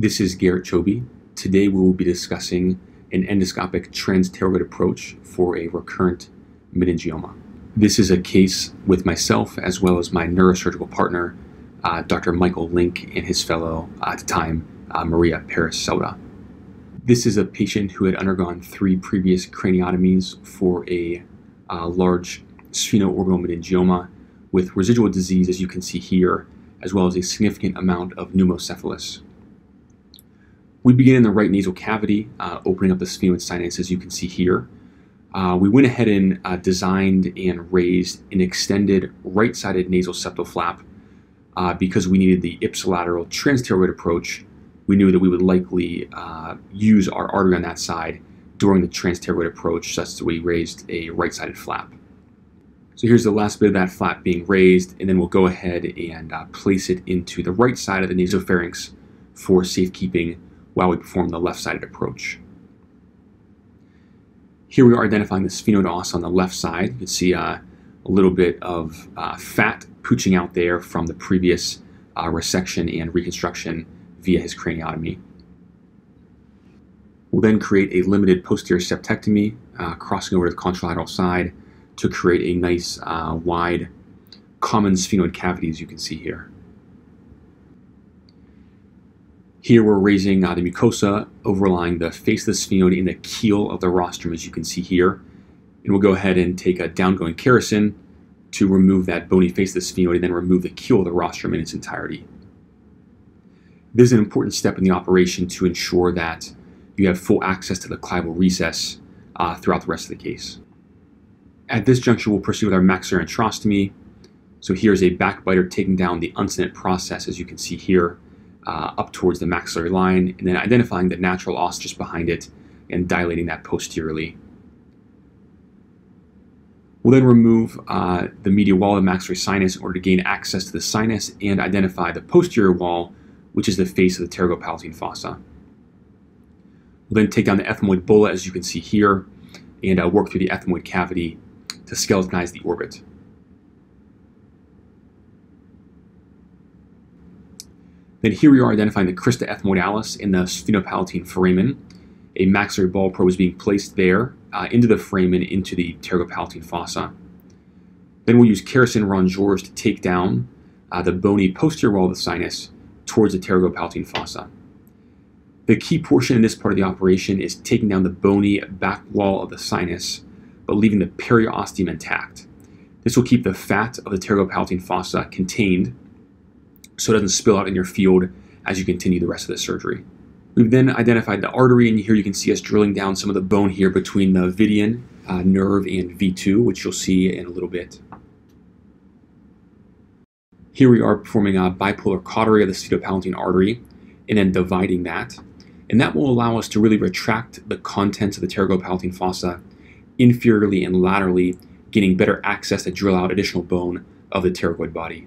This is Garett Choby. Today we will be discussing an endoscopic transpterygoid approach for a recurrent meningioma. This is a case with myself as well as my neurosurgical partner, uh, Dr. Michael Link, and his fellow uh, at the time, uh, Maria Peris-Celda. This is a patient who had undergone three previous craniotomies for a uh, large sphenoorbital meningioma with residual disease, as you can see here, as well as a significant amount of pneumocephalus. We begin in the right nasal cavity, uh, opening up the sphenoid sinus, as you can see here. Uh, we went ahead and uh, designed and raised an extended right-sided nasal septal flap uh, because we needed the ipsilateral transpterygoid approach. We knew that we would likely uh, use our artery on that side during the transpterygoid approach, such that we raised a right-sided flap. So here's the last bit of that flap being raised, and then we'll go ahead and uh, place it into the right side of the nasopharynx for safekeeping while we perform the left-sided approach. Here we are identifying the sphenoid os on the left side. You can see uh, a little bit of uh, fat pooching out there from the previous uh, resection and reconstruction via his craniotomy. We'll then create a limited posterior septectomy, uh, crossing over to the contralateral side to create a nice uh, wide common sphenoid cavity as you can see here. Here we're raising uh, the mucosa overlying the face of the sphenoid in the keel of the rostrum, as you can see here. And we'll go ahead and take a downgoing Kerrison to remove that bony face of the sphenoid and then remove the keel of the rostrum in its entirety. This is an important step in the operation to ensure that you have full access to the clival recess uh, throughout the rest of the case. At this juncture, we'll proceed with our maxillary antrostomy. So here's a backbiter taking down the uncinate process, as you can see here uh, up towards the maxillary line, and then identifying the natural os just behind it and dilating that posteriorly. We'll then remove uh, the medial wall of the maxillary sinus in order to gain access to the sinus and identify the posterior wall, which is the face of the pterygopalatine fossa. We'll then take down the ethmoid bulla, as you can see here, and uh, work through the ethmoid cavity to skeletonize the orbit. Then here we are identifying the crista ethmoidalis in the sphenopalatine foramen. A maxillary ball probe is being placed there uh, into the foramen into the pterygopalatine fossa. Then we'll use Kerrison rongeurs to take down uh, the bony posterior wall of the sinus towards the pterygopalatine fossa. The key portion in this part of the operation is taking down the bony back wall of the sinus, but leaving the periosteum intact. This will keep the fat of the pterygopalatine fossa contained so it doesn't spill out in your field as you continue the rest of the surgery. We've then identified the artery, and here you can see us drilling down some of the bone here between the Vidian uh, nerve and V2, which you'll see in a little bit. Here we are performing a bipolar cautery of the sphenopalatine artery and then dividing that. And that will allow us to really retract the contents of the pterygopalatine fossa inferiorly and laterally, getting better access to drill out additional bone of the pterygoid body.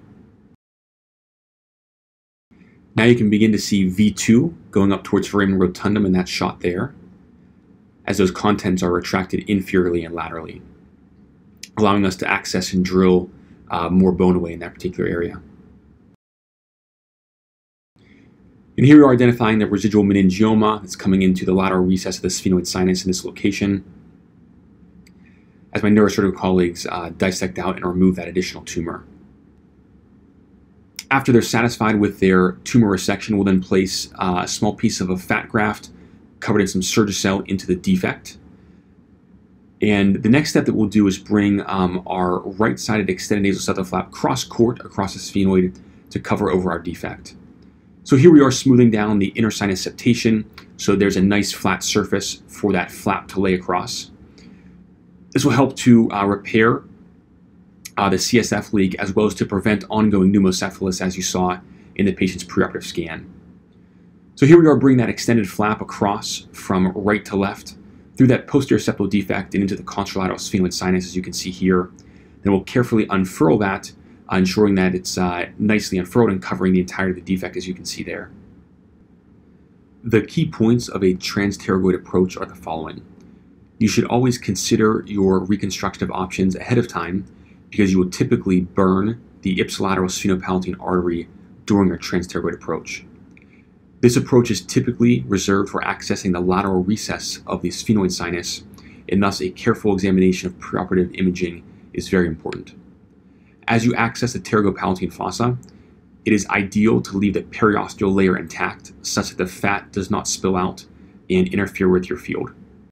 Now you can begin to see V2 going up towards foramen rotundum in that shot there, as those contents are retracted inferiorly and laterally, allowing us to access and drill uh, more bone away in that particular area. And here we are identifying the residual meningioma that's coming into the lateral recess of the sphenoid sinus in this location, as my neurosurgical colleagues uh, dissect out and remove that additional tumor. After they're satisfied with their tumor resection, we'll then place uh, a small piece of a fat graft covered in some Surgicel into the defect. And the next step that we'll do is bring um, our right-sided extended nasal septal flap cross-court across the sphenoid to cover over our defect. So here we are smoothing down the intersinus septation, so there's a nice flat surface for that flap to lay across. This will help to uh, repair uh, the CSF leak, as well as to prevent ongoing pneumocephalus, as you saw in the patient's preoperative scan. So here we are bringing that extended flap across from right to left through that posterior septal defect and into the contralateral sphenoid sinus, as you can see here. Then we'll carefully unfurl that, uh, ensuring that it's uh, nicely unfurled and covering the entirety of the defect, as you can see there. The key points of a transpterygoid approach are the following. You should always consider your reconstructive options ahead of time because you will typically burn the ipsilateral sphenopalatine artery during a transpterygoid approach. This approach is typically reserved for accessing the lateral recess of the sphenoid sinus, and thus a careful examination of preoperative imaging is very important. As you access the pterygopalatine fossa, it is ideal to leave the periosteal layer intact such that the fat does not spill out and interfere with your field.